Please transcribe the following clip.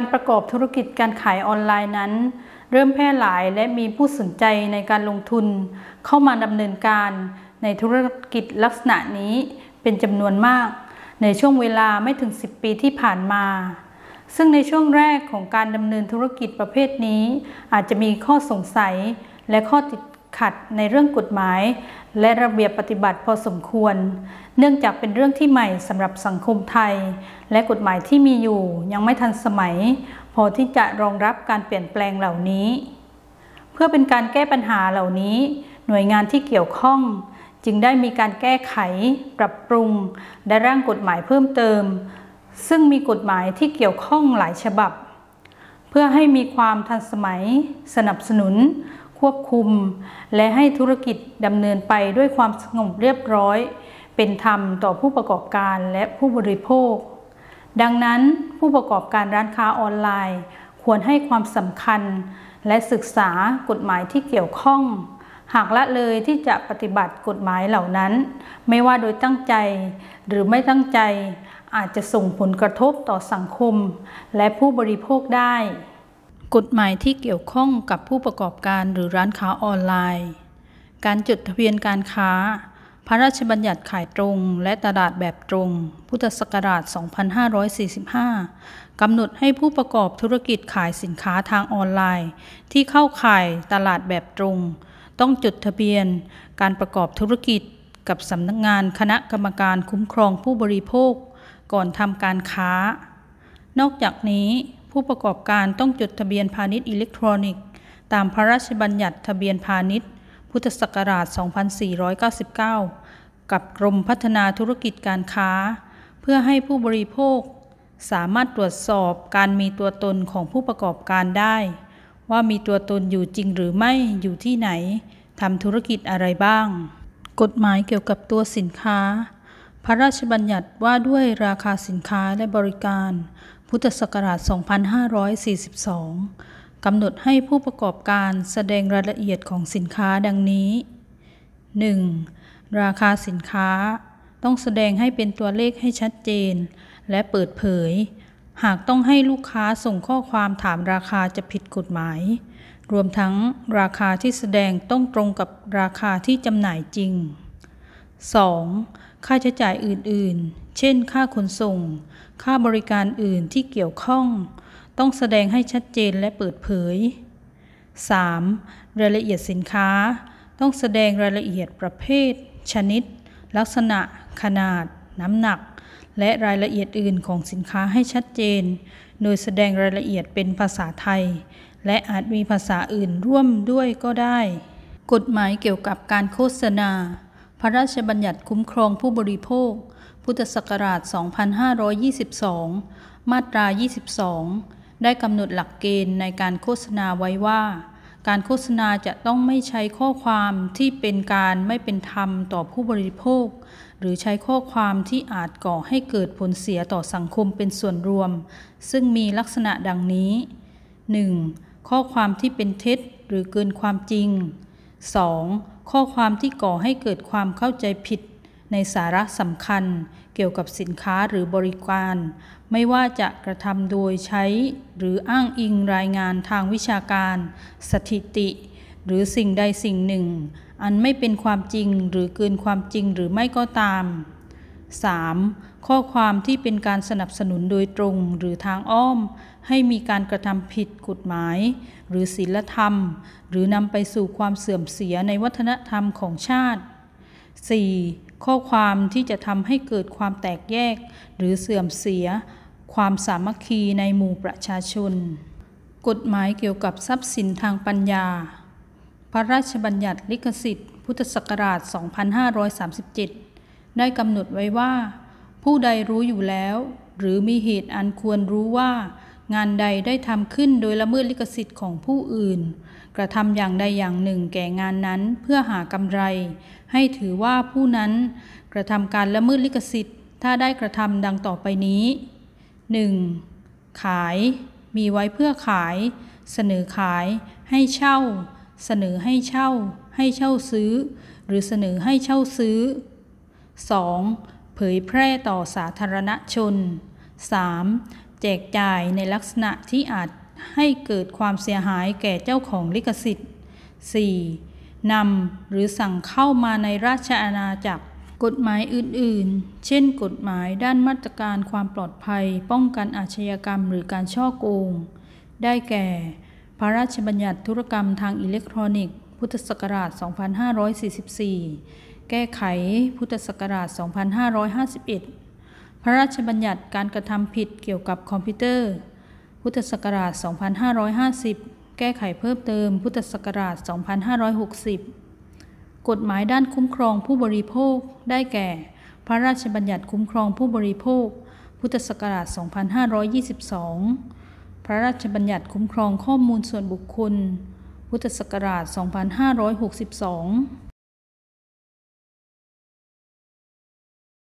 การประกอบธุรกิจการขายออนไลน์นั้น เริ่มแพร่หลายและมีผู้สนใจในการลงทุน เข้ามาดำเนินการในธุรกิจลักษณะนี้เป็นจำนวนมาก ในช่วงเวลาไม่ถึง 10 ปีที่ผ่านมา ซึ่งในช่วงแรกของการดำเนินธุรกิจประเภทนี้ อาจจะมีข้อสงสัยและข้อติด ขัดในเรื่องกฎหมาย และระเบียบปฏิบัติพอสมควร เนื่องจากเป็นเรื่องที่ใหม่สำหรับสังคมไทย และกฎหมายที่มีอยู่ยังไม่ทันสมัย พอที่จะรองรับการเปลี่ยนแปลงเหล่านี้ เพื่อเป็นการแก้ปัญหาเหล่านี้ หน่วยงานที่เกี่ยวข้อง จึงได้มีการแก้ไข ปรับปรุง และร่างกฎหมายเพิ่มเติม ซึ่งมีกฎหมายที่เกี่ยวข้องหลายฉบับ เพื่อให้มีความทันสมัย สนับสนุน ควบคุม และให้ธุรกิจดำเนินไปด้วยความสงบเรียบร้อย เป็นธรรมต่อผู้ประกอบการและผู้บริโภค ดังนั้นผู้ประกอบการร้านค้าออนไลน์ ควรให้ความสำคัญ และศึกษากฎหมายที่เกี่ยวข้อง หากละเลยที่จะปฏิบัติกฎหมายเหล่านั้น ไม่ว่าโดยตั้งใจหรือไม่ตั้งใจอาจจะส่งผลกระทบต่อสังคม และผู้บริโภคได้ กฎหมายที่เกี่ยวข้องกับผู้ประกอบการหรือร้านค้าออนไลน์ การจดทะเบียนการค้า พระราชบัญญัติขายตรงและตลาดแบบตรง พุทธศักราช 2545 กำหนดให้ผู้ประกอบธุรกิจขายสินค้าทางออนไลน์ ที่เข้าข่ายตลาดแบบตรง ต้องจดทะเบียน การประกอบธุรกิจกับสำนักงานคณะกรรมการคุ้มครองผู้บริโภค ก่อนทำการค้า นอกจากนี้ ผู้ประกอบการต้องจดทะเบียนพาณิชย์อิเล็กทรอนิกส์ ตามพระราชบัญญัติทะเบียนพาณิชย์ พุทธศักราช 2499 กับกรมพัฒนาธุรกิจการค้า เพื่อให้ผู้บริโภค สามารถตรวจสอบการมีตัวตนของผู้ประกอบการได้ ว่ามีตัวตนอยู่จริงหรือไม่อยู่ที่ไหนทำธุรกิจอะไรบ้าง กฎหมายเกี่ยวกับตัวสินค้า พระราชบัญญัติว่าด้วยราคาสินค้าและบริการ พุทธศักราช 2542 กำหนดให้ผู้ประกอบการแสดงรายละเอียดของสินค้าดังนี้ 1. ราคาสินค้า ต้องแสดงให้เป็นตัวเลขให้ชัดเจน และเปิดเผย หากต้องให้ลูกค้าส่งข้อความถามราคาจะผิดกฎหมาย รวมทั้งราคาที่แสดงต้องตรงกับราคาที่จำหน่ายจริง 2. ค่าใช้จ่ายอื่นๆ เช่น ค่าขนส่ง ค่าบริการอื่นที่เกี่ยวข้อง ต้องแสดงให้ชัดเจนและเปิดเผย 3. รายละเอียดสินค้า ต้องแสดงรายละเอียดประเภท ชนิด ลักษณะ ขนาด น้ำหนัก และรายละเอียดอื่นของสินค้าให้ชัดเจน โดยแสดงรายละเอียดเป็นภาษาไทย และอาจมีภาษาอื่นร่วมด้วยก็ได้ กฎหมายเกี่ยวกับการโฆษณา พระราชบัญญัติคุ้มครองผู้บริโภค พุทธศักราช 2522 มาตรา 22 ได้กำหนดหลักเกณฑ์ในการโฆษณาไว้ว่า การโฆษณาจะต้องไม่ใช้ข้อความที่เป็นการไม่เป็นธรรมต่อผู้บริโภค หรือใช้ข้อความที่อาจก่อให้เกิดผลเสียต่อสังคมเป็นส่วนรวม ซึ่งมีลักษณะดังนี้ 1. ข้อความที่เป็นเท็จหรือเกินความจริง 2. ข้อความที่ก่อให้เกิดความเข้าใจผิด ในสาระสำคัญ เกี่ยวกับสินค้าหรือบริการ ไม่ว่าจะกระทำโดยใช้ หรืออ้างอิงรายงานทางวิชาการ สถิติ หรือสิ่งใดสิ่งหนึ่ง อันไม่เป็นความจริงหรือเกินความจริงหรือไม่ก็ตาม 3. ข้อความที่เป็นการสนับสนุนโดยตรงหรือทางอ้อม ให้มีการกระทำผิดกฎหมาย หรือศีลธรรม หรือนำไปสู่ความเสื่อมเสียในวัฒนธรรมของชาติ 4. ข้อความที่จะทำให้เกิดความแตกแยก หรือเสื่อมเสีย ความสามัคคีในหมู่ประชาชน กฎหมายเกี่ยวกับทรัพย์สินทางปัญญา พระราชบัญญัติลิขสิทธิ์ พุทธศักราช 2537 ได้กำหนดไว้ว่า ผู้ใดรู้อยู่แล้ว หรือมีเหตุอันควรรู้ว่า งานใดได้ทำขึ้นโดยละเมิดลิขสิทธิ์ของผู้อื่น กระทำอย่างใดอย่างหนึ่งแก่งานนั้นเพื่อหากำไร ให้ถือว่าผู้นั้นกระทำการละเมิดลิขสิทธิ์ ถ้าได้กระทำดังต่อไปนี้ 1. ขาย มีไว้เพื่อขาย เสนอขาย ให้เช่า เสนอให้เช่า ให้เช่าซื้อ หรือเสนอให้เช่าซื้อ 2. เผยแพร่ต่อสาธารณชน 3. แจกจ่ายในลักษณะที่อาจให้เกิดความเสียหายแก่เจ้าของลิขสิทธิ์ 4. นำหรือสั่งเข้ามาในราชอาณาจักร กฎหมายอื่นๆ เช่น กฎหมายด้านมาตรการความปลอดภัย ป้องกันอาชญากรรมหรือการช่อโกง ได้แก่ พระราชบัญญัติธุรกรรมทางอิเล็กทรอนิกส์ พุทธศักราช 2544 แก้ไข พุทธศักราช 2551 พระราชบัญญัติการกระทำผิดเกี่ยวกับคอมพิวเตอร์ พุทธศักราช 2550 แก้ไขเพิ่มเติม พุทธศักราช 2560 กฎหมายด้านคุ้มครองผู้บริโภค ได้แก่ พระราชบัญญัติคุ้มครองผู้บริโภค พุทธศักราช 2522 พระราชบัญญัติคุ้มครองข้อมูลส่วนบุคคล พุทธศักราช 2562